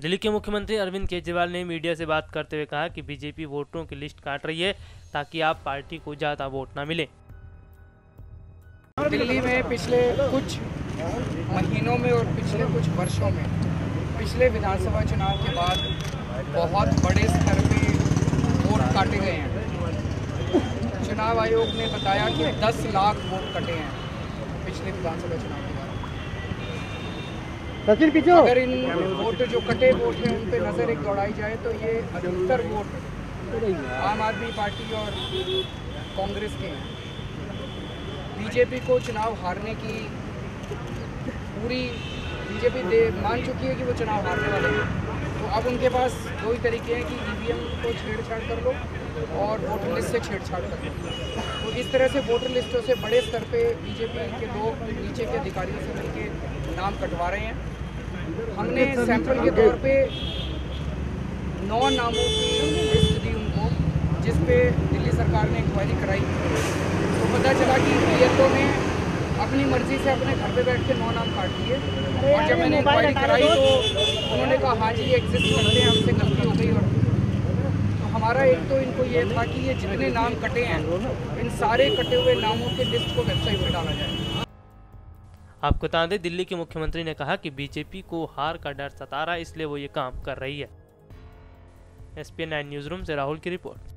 दिल्ली के मुख्यमंत्री अरविंद केजरीवाल ने मीडिया से बात करते हुए कहा कि बीजेपी वोटरों की लिस्ट काट रही है ताकि आप पार्टी को ज़्यादा वोट न मिले। दिल्ली में पिछले कुछ महीनों में और पिछले कुछ वर्षों में, पिछले विधानसभा चुनाव के बाद बहुत बड़े स्तर पे वोट काटे गए हैं। चुनाव आयोग ने बताया कि 10 लाख वोट कटे हैं पिछले विधानसभा चुनाव के बाद अगर इन वोट जो कटे वोट हैं, उन पर नज़र एक दौड़ाई जाए तो ये अधिकतर वोट आम आदमी पार्टी और कांग्रेस के हैं। बीजेपी को चुनाव हारने की पूरी बीजेपी दे मान चुकी है कि वो चुनाव हारने वाले हैं। तो अब उनके पास दो ही तरीके हैं कि ईवीएम को छेड़छाड़ कर लो और वोटर लिस्ट से छेड़छाड़ कर लो। तो इस तरह से वोटर लिस्टों से बड़े स्तर पे बीजेपी के लोग नीचे के अधिकारियों से मिलकर नाम कटवा रहे हैं। हमने सैंपल के तौर पे नौ नामों की लिस्ट दी उनको जिस पे दिल्ली सरकार ने इंक्वायरी कराई। तो पता चला कि पी ने अपनी मर्ज़ी से अपने घर पे बैठ के नौ नाम काट दिए। और जब मैंने इंक्वायरी कराई तो उन्होंने कहा हाँ जी ये एग्जिस्ट करते हैं हमसे गलती हो गई और तो हमारा एक तो इनको ये था कि ये जितने नाम कटे हैं इन सारे कटे हुए नामों के लिस्ट को वेबसाइट पर डाला जाए। आपको बता दें, दिल्ली के मुख्यमंत्री ने कहा कि बीजेपी को हार का डर सता रहा है इसलिए वो ये काम कर रही है। एस पी न्यूज़ रूम से राहुल की रिपोर्ट।